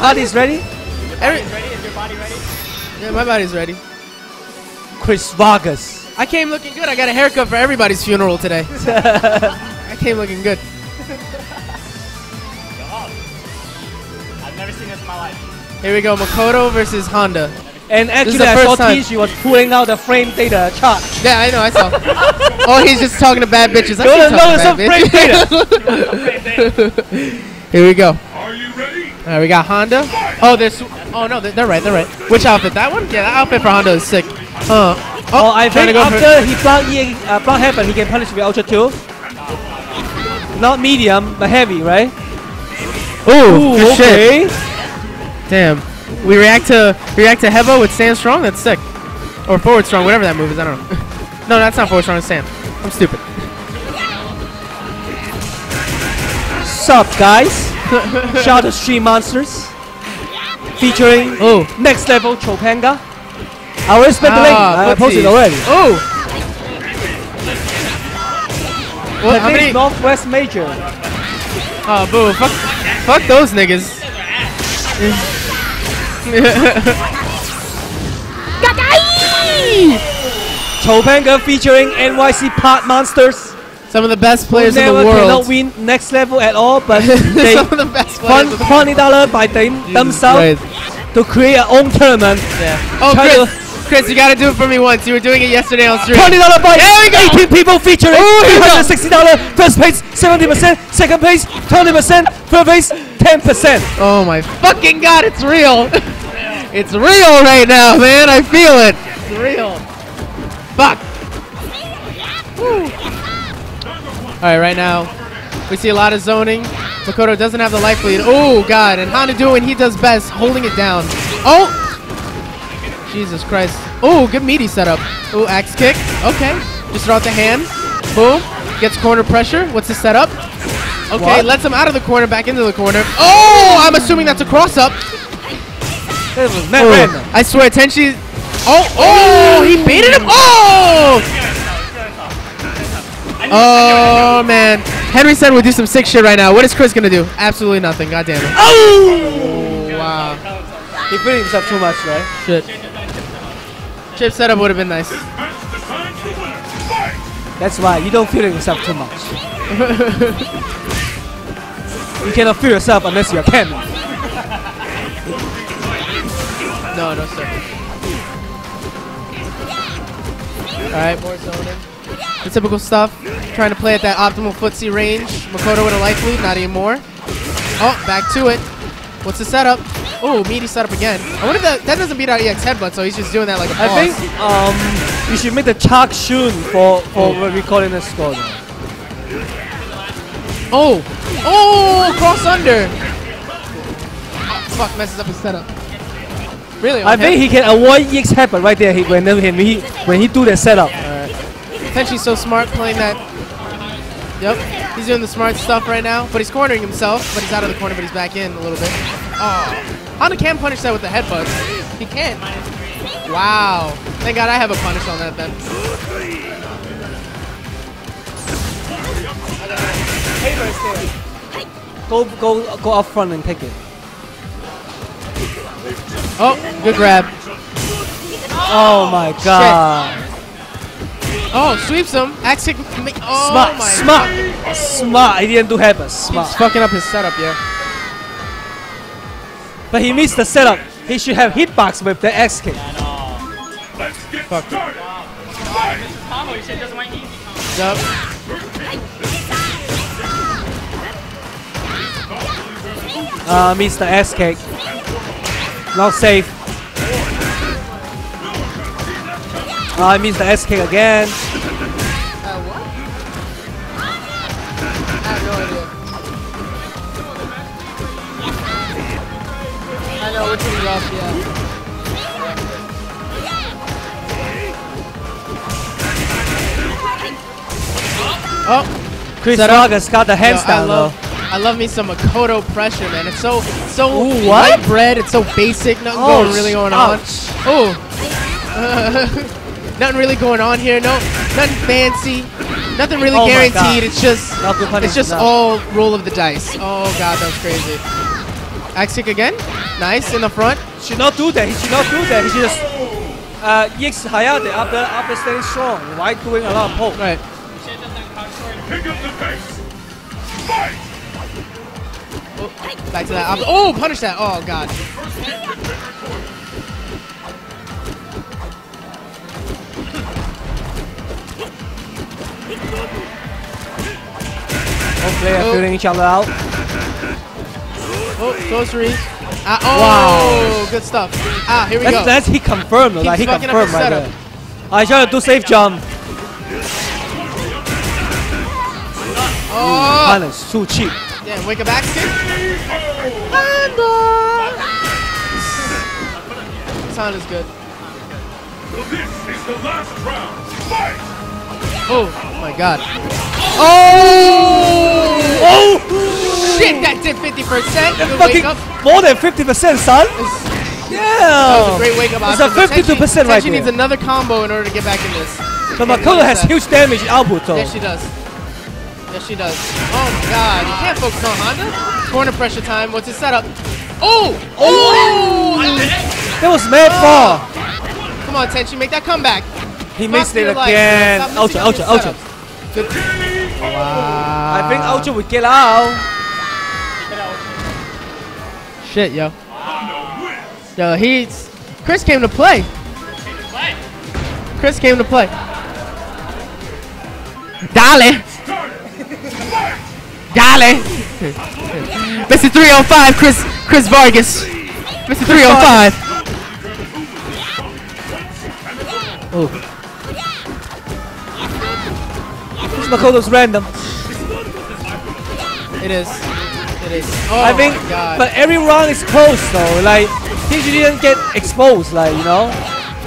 Body's ready? Every, Ready? Is your body ready? yeah, my body's ready. Chris Vargas. I came looking good. I got a haircut for everybody's funeral today. I came looking good. God. I've never seen this in my life. Here we go. Makoto versus Honda. And actually, the I first saw time. T, she was pulling out the frame data chart. Yeah, I know. I saw. oh, he's just talking to bad bitches. I No, no, talking no, to some bad bitches. Here we go. Are you ready? All right, we got Honda. Oh, this. Oh no, they're, they're right. They're right. Which outfit? That one? Yeah, that outfit for Honda is sick. Uh, Oh, I trying think to go for- after he block E, uh, block heaven, he can punish with Ultra 2. Not medium, but heavy, right? Ooh, good okay. shit. Damn. We react to react to Heva with stand strong. That's sick. Or forward strong, whatever that move is. I don't know. no, that's not forward strong. It's stand. I'm stupid. Sup, guys? Shout out to Stream Monsters. Featuring Oh. next level Trollpanga. I already speculating. Ah, I posted already. Oh. Well, how Today many? Northwest Major. Oh, boo. Fuck, fuck those niggas. Trollpanga featuring NYC Pot Monsters. Some of the best players in the never cannot world. win next level at all, but they Some of the best fund players. in the- twenty dollar by them, themselves Christ. to create a own tournament. Oh, Try Chris, Chris, you gotta do it for me once. You were doing it yesterday on stream. Twenty dollar by There we go. eighteen people featuring Ooh, here three we go. hundred sixty dollar. First place seventy percent, second place twenty percent, third place ten percent. Oh my fucking god, it's real. it's real right now, man. I feel it. It's real. Fuck. All right, right now we see a lot of zoning. Makoto doesn't have the life lead. Oh god, and Hana doing he does best, holding it down. Oh, Jesus Christ. Oh, good meaty setup. Oh, axe kick. Okay, just throw out the hand. Boom. Gets corner pressure. What's the setup? Okay, What? lets him out of the corner, back into the corner. Oh, I'm assuming that's a cross up. That was not Oh. I swear, Tinshi. Oh, oh, he baited him. Oh, oh man. Henry said we'll do some sick shit right now. What is Chris gonna do? Absolutely nothing. God damn it. Oh, wow. He feeling himself too much, right? Shit. Chip setup would have been nice. Match designed to win. Fight! That's why you don't feel yourself too much. you cannot feel yourself unless you're Ken. No, no, sir. Alright, more zoning. The typical stuff. Trying to play at that optimal footsie range. Makoto with a life lead, not anymore. Oh, back to it. What's the setup? Oh, meaty setup again. I wonder if that, that doesn't beat out EX headbutt, so he's just doing that like a I boss. I think um, you should make the Chak Shun for, for what we call in the score. Oh! Oh! Cross under! Oh, fuck, messes up his setup. Really? I think he can avoid EX headbutt right there he, when, when he when he do that setup. Tinshi's so smart playing that. Yep, he's doing the smart stuff right now, but he's cornering himself. But he's out of the corner, but he's back in a little bit. Oh, Honda can punish that with the headbutt. He can. Wow. Thank God I have a punish on that then. Go go go up front and take it. Oh, good grab. Oh my god. Oh, sweeps him. Axe kick. Oh smart, my smart, smart. He didn't do happen. Smart. He's fucking up his setup, yeah. But he missed the setup. He should have hitbox with the X kick. Let's get Fuck. started. Combo, you said just went easy. Yup. Uh, missed the X kick. Not safe. Uh, I missed the S kick again. Uh, what? I have no idea. I know which one's up, yeah. Oh, Chris. Vargas got the hands Yo, down I though. love, I love me some Makoto pressure, man. It's so so Ooh, what? light bread. It's so basic. Nothing Oh, going really going ouch. on. Oh, nothing really going on here. No, nothing fancy. Nothing really Oh guaranteed. It's just it's just all roll of the dice. Oh god, that was crazy. Axe kick again. Nice in the front. Should not do that. He should not do that. He should just uh, EX Hayate after after staying strong. Why doing a lot of poke? Right. Pick up the pace. Fight! Back to that. Oh, punish that. Oh god. Hopefully they're Oh. feeling each other out. Oh, sorcery. Ah, oh, good stuff. Ah, here we That's, go. that's he confirmed. though, Like he Keeps fucking up confirmed right setup. there. I try to do safe jump. Oh, Punish. Too cheap. damn, wake up axe kick. Sound is good. This is the last round. Fight! Oh my god. Oh! Oh! oh! Shit, that did 50%. Good Fucking more than 50%, son. That was Yeah. a great wake up It's a 52% right She needs another combo in order to get back in this. But Makoto has uh, huge damage output though. Yes, she does. Yes, she does. Oh my god, you can't focus on Honda. Corner pressure time. What's his setup? Oh! Oh! oh! That was mad fall. Come on, Tinshi, make that comeback. He Fuck missed it your life, again. man. Stop Ultra, ultra, ultra. Wow. I think Ultra would get out. Shit, yo. Honda wins. Yo, he's. Chris came to play. Chris came to play. Dale. Dale. Mr. 305, Chris Chris Vargas. Mr. 305. This Makoto's random. It is. It is. Oh I think, my God. but every round is close though. Like he didn't get exposed. Like you know,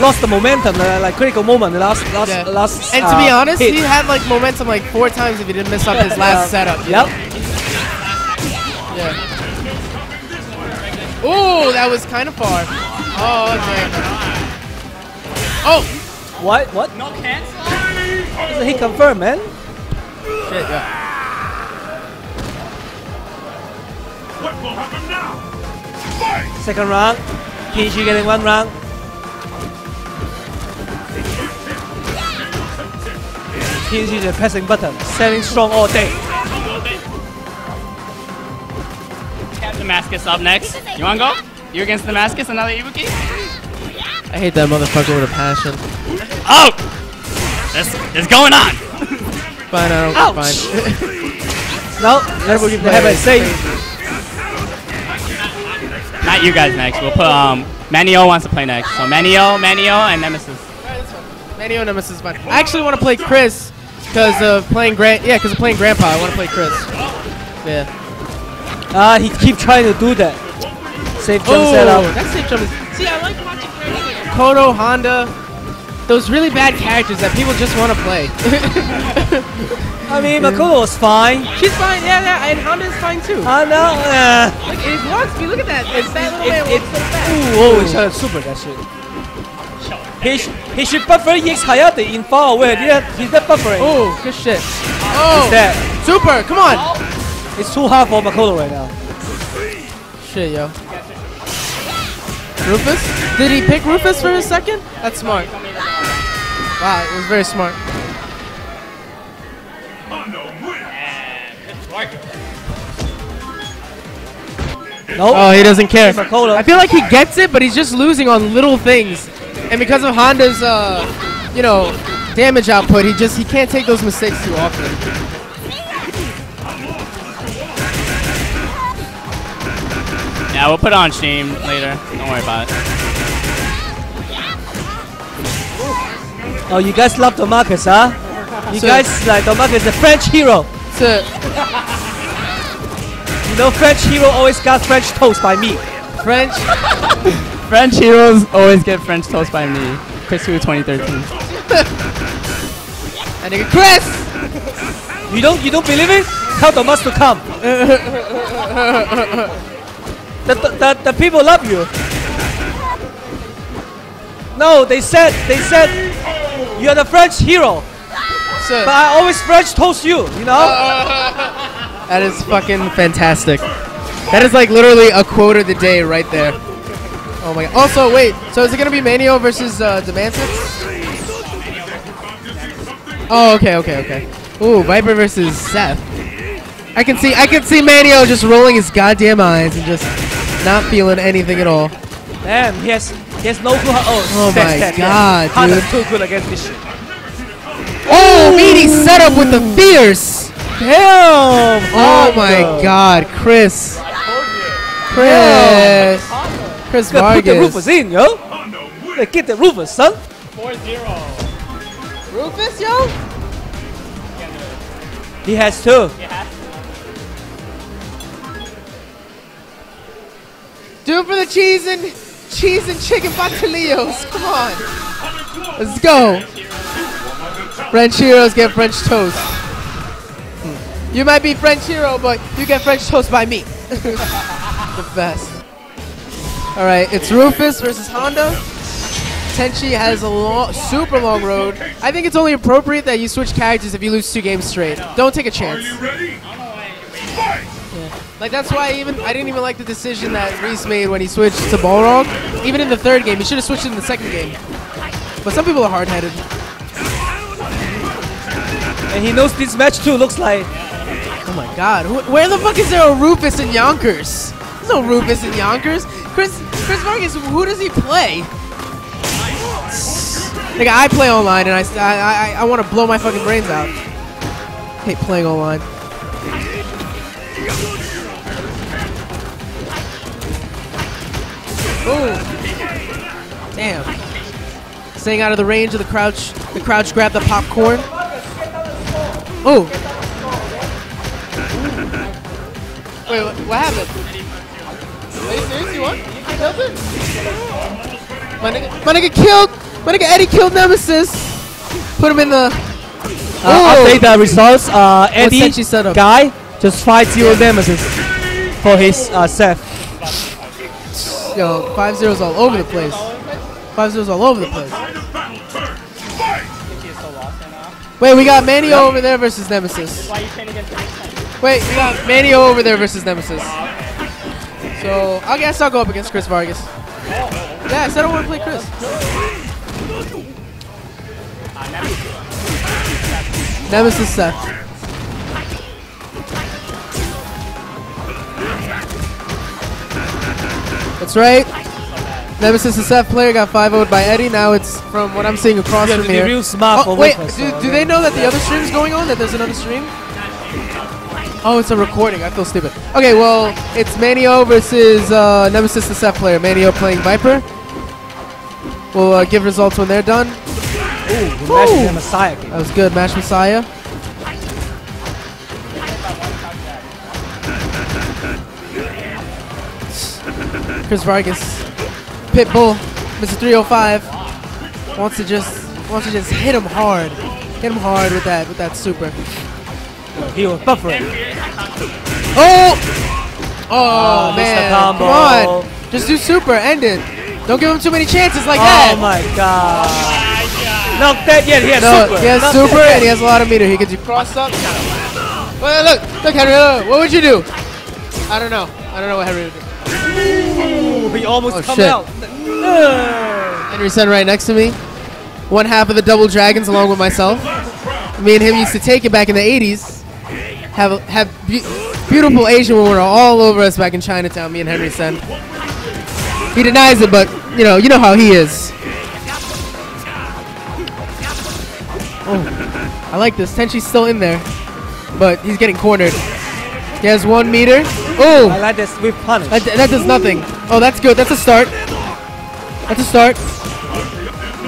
lost the momentum. Uh, like critical moment. The last, last, Yeah. last. and to be uh, honest, hit. he had like momentum like four times if he didn't mess up his last setup. Yep. Yeah. Ooh, that was kind of far. Oh, okay. Oh, What? What? No cancel? He confirmed, man. Shit, yeah. What will happen now? Fight! Second round. Kishi getting one round. Kishi the pressing button. Standing strong all day. Captain Damascus up next. You wanna go? You against Damascus, another Ibuki? I hate that motherfucker with a passion. Oh! This is going on! Fine, I don't. Ouch. Fine. No, let's Rookie have a is say. Not you guys next. We'll put um Manio wants to play next. So Manio, Manio, and Nemesis. Manio Nemesis is fine. I actually want to play Chris because of playing Grand. Yeah, because of playing Grandpa. I want to play Chris. Yeah. Ah, he keep trying to do that. Safe jump Oh, setup. that's safe jump. See, I like watching characters like Kodo, Honda, those really bad characters that people just want to play. I mean, Makoto was fine. She's fine, yeah, yeah, and Honda's fine too. No. Uh, Like, it me. Look at that. It's that little man walks so fast. ooh, oh, it's uh, super that shit. He, sh- he should buffer EX Hayate in far away. He didn't- He's not buffering. Oh, good shit. Oh, that. super. Come on. It's too hard for Makoto right now. Shit, yo. Rufus? Did he pick Rufus for a second? That's smart. Wow, it was very smart. Honda wins. No. Oh, he doesn't care. I feel like he gets it, but he's just losing on little things. And because of Honda's, uh, you know, damage output, he just he can't take those mistakes too often. Yeah, we'll put on stream later. Don't worry about it. Oh, you guys love Damascus, huh? You So- guys like Damascus, the French hero. So, You know, French hero always got French toast by me. French. French heroes always get French toast by me. Chris Hu 2013. And nigga Chris. You don't, you don't believe it? Tell Domas to come. the, the, the, the people love you. No, they said, they said, you're the French hero. So, But I always French toast you, you know? that is fucking fantastic. That is like literally a quote of the day right there. Oh my god. Also, wait. So is it gonna be Manio versus uh, Demantis? Oh, okay, okay, okay. Ooh, Viper versus Seth. I can see, I can see Manio just rolling his goddamn eyes and just not feeling anything at all. Damn, he has he has no clue oh how. Oh, Oh my stat, stat. God, Honda's dude. too good against this shit. Oh, meaty setup with the fierce. Damn! Oh my god, Chris. Chris. Chris Gotta put the Rufus in, yo. Hey, get the Rufus, son. Rufus, yo? He has two. Do it for the cheese and cheese and chicken batalillos. Come on. Let's go. French heroes get French toast. Hmm. You might be French hero, but you get French toast by me. the best. All right, it's Rufus versus Honda. Tinshi has a long, super long road. I think it's only appropriate that you switch characters if you lose two games straight. Don't take a chance. Are you ready? Fight! Like that's why I even I didn't even like the decision that Reese made when he switched to Balrog. Even in the third game, he should have switched in the second game. But some people are hard-headed. And he knows this match too. Looks like Oh my God, Wh- where the fuck is there a Rufus in Yonkers? There's no Rufus in Yonkers. Chris Chris Vargas, who does he play? Like I play online and I I I, I want to blow my fucking brains out. Hate playing online. Damn. Staying out of the range of the crouch. The crouch grab the popcorn. Oh. Wait, what, what happened? Are you serious? You won? You killed it? My nigga, my nigga killed. My nigga Eddie killed Nemesis. Put him in the. uh, Oh. update the results. Uh, Eddie guy just fight zero damages for his uh, Seth. Yo, five zeros all over the place. Five zeros all over the place. Time of battle turn. Fight! Wait, we got Manio over there versus Nemesis. Why are you training against Wait, we got Manio over there versus Nemesis. So I guess I'll go up against Chris Vargas. Yeah, I said I want to play Chris. Nemesis Seth. That's right. Nemesis is Seth player got 5 0 by Eddie. Now it's from what I'm seeing across You have from here. real smart Oh, wait, Rufus, do, do they know that the other stream's going on? That there's another stream? Oh, it's a recording. I feel stupid. Okay, well, it's Manio versus uh, Nemesis the Seth player. Manio playing Viper. We'll uh, give results when they're done. Ooh, the match the Messiah game. That was good. Match Messiah. Chris Vargas, Pitbull, Mr. 305 wants to just wants to just hit him hard, hit him hard with that with that super. He was buffering. Oh, oh ah, the man, come on, just do super, end it. Don't give him too many chances like Oh that. Oh my god. Not that yet. He has No, super. he has Not super and he has a lot of meter. He gets you cross up. Well, look, look, Henry, look, what would you do? I don't know. I don't know what Henry would do. Ooh, he almost Oh, come shit. out. Henry sitting right next to me. One half of the Double Dragons along with myself. Me and him used to take it back in the 80s. Have have be- beautiful Asian women all over us back in Chinatown, me and Henry Cen. He denies it, but you know, you know how he is. Oh, I like this. Tinshi's still in there, but he's getting cornered. He has one meter. Oh, I like this with punish. that, that does nothing. Oh, that's good. That's a start. That's a start.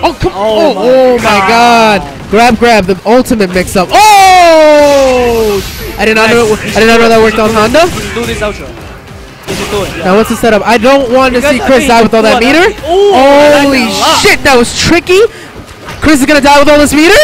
Oh, come Oh Oh, my oh my god. Grab, grab. The ultimate mix up. Oh! I did not know. Nice. I did not know that worked on Honda. Do this ultra. You should do it. Yeah. Now what's the setup? I don't want to see Chris die with all that meter. Ooh, Holy that a lot. shit, that was tricky. Chris is gonna die with all this meter?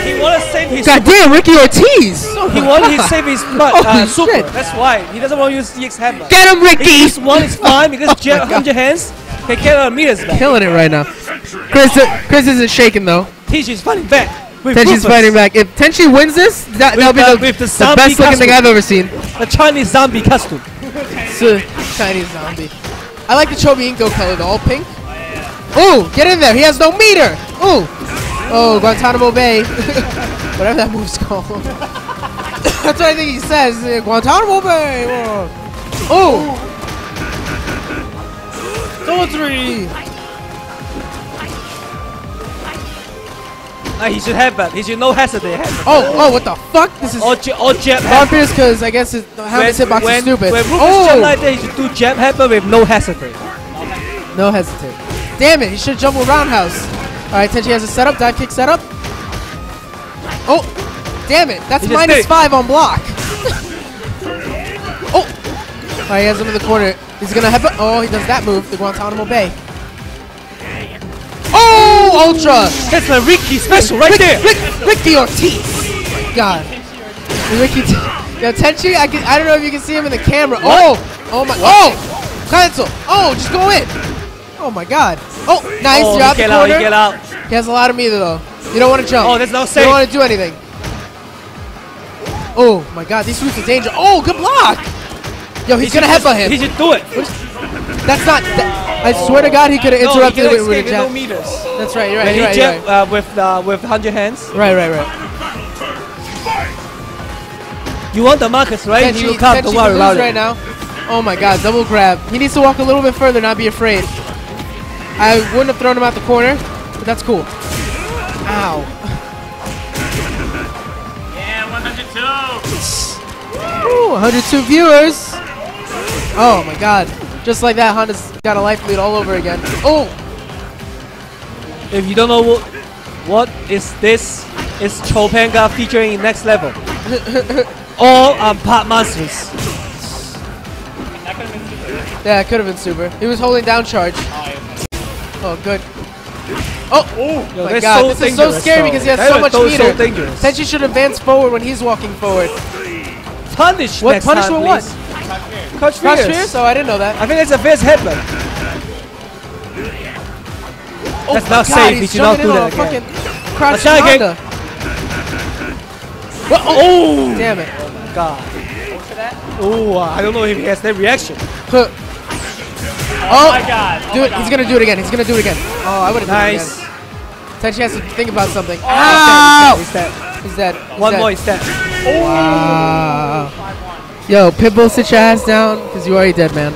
He wanna save his. God damn, Ricky Ortiz. He wanted to save his butt, uh, super. shit. That's why he doesn't want to use the EX hammer. Get him, Ricky! This one is fine because Oh Jet 100 hands can get our meters back. Killing it right now. Chris, Chris isn't shaking though. Teach is fighting back. With Tinshi's fighting back. If Tinshi wins this, that, that'll be the- the, the the best looking thing. I've ever seen. The Chinese zombie costume. Chinese zombie. I like the Chobi Inko color, though, all pink. Ooh, get in there. He has no meter. Ooh. Oh, Guantanamo Bay. Whatever that move's called. That's what I think he says. uh, Guantanamo Bay. Whoa. Ooh. Double three. Uh, he should have that. He should no hesitate. Oh, oh, what the fuck? This is Or, j- or jab headbutt. Because I guess his helmet hitbox when, is stupid. When Rufus oh, jump like that, he should do jab headbutt with no hesitate. no hesitate. Damn it, he should jump a roundhouse. All right, Tinshi has a setup, dive kick setup. Oh, damn it, that's minus five on block. oh, right, he has him in the corner. He's gonna have... Oh, he does that move, the Guantanamo Bay. Oh, Ultra! That's my Ricky special right Rick, there. Rick, Ricky Ortiz. God. Ricky. T- Yo, Tinshi, I, can, I don't know if you can see him in the camera. Oh! Oh my. Oh! Cancel. Oh, just go in. Oh my god. Oh, nice. Oh, You're out the get out, he get out. He has a lot of meter though. You don't want to jump. Oh, that's not You safe. don't want to do anything. Oh my god, these sweeps are danger. Oh, good block. Yo, he's He gonna headbutt him. He should do it. That's not. that- I swear to God, he could have interrupted can with, with a jab. no meters. That's right. You're right. You're right. You're right. uh, with uh, with 100 hands, Right. Right. Right. you want the Marcus, right? Tinshi, he will come. Tinshi worry about right it. now. Oh my god, double grab. He needs to walk a little bit further, not be afraid. I wouldn't have thrown him out the corner, but that's cool. Ow. 102 viewers. Oh my god. Just like that, Honda's got a life lead all over again. Oh! If you don't know what, what is this, it's Trollpanga featuring next level. All are part masters. Yeah, it could have been super. He was holding down charge. Oh, good. Oh! Yo, oh my god, so this is so scary though. because he has That so much meter. So dangerous. Tinshi should advance forward when he's walking forward. Punish What next punish time, with what? please. Crouch Crouch fierce. Fierce? Oh, I didn't know that. I think it's a fierce headbutt. Oh That's not God, safe. he's You should not do that on a again. fucking crouch again. What? Oh! Damn it. God. Oh, uh, I don't know if he has that reaction. Huh. Oh, my God. Oh do my it. God. He's gonna do it again. He's gonna do it again. Oh, I would have done it Nice. again. Tinshi has to think about something. Ow! Ow! Is that? He's dead. He's One dead. more is that. Wow. Yo, Pitbull, sit your ass down, because you already dead, man.